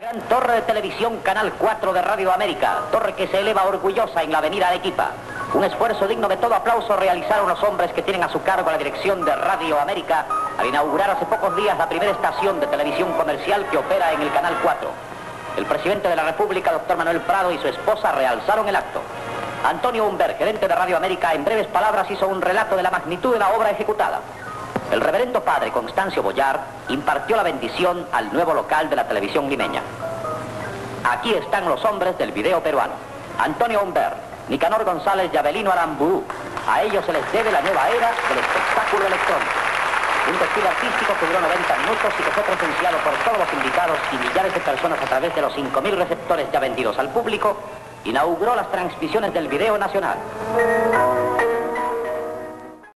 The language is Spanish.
Gran torre de televisión Canal 4 de Radio América, torre que se eleva orgullosa en la avenida Arequipa. Un esfuerzo digno de todo aplauso realizaron los hombres que tienen a su cargo la dirección de Radio América al inaugurar hace pocos días la primera estación de televisión comercial que opera en el Canal 4. El presidente de la República, doctor Manuel Prado, y su esposa realzaron el acto. Antonio Humber, gerente de Radio América, en breves palabras hizo un relato de la magnitud de la obra ejecutada. El reverendo padre Constancio Boyar impartió la bendición al nuevo local de la televisión limeña. Aquí están los hombres del video peruano. Antonio Humber, Nicanor González y Abelino Aramburu. A ellos se les debe la nueva era del espectáculo electrónico. Un desfile artístico que duró 90 minutos y que fue presenciado por todos los invitados y millares de personas a través de los 5.000 receptores ya vendidos al público, inauguró las transmisiones del video nacional.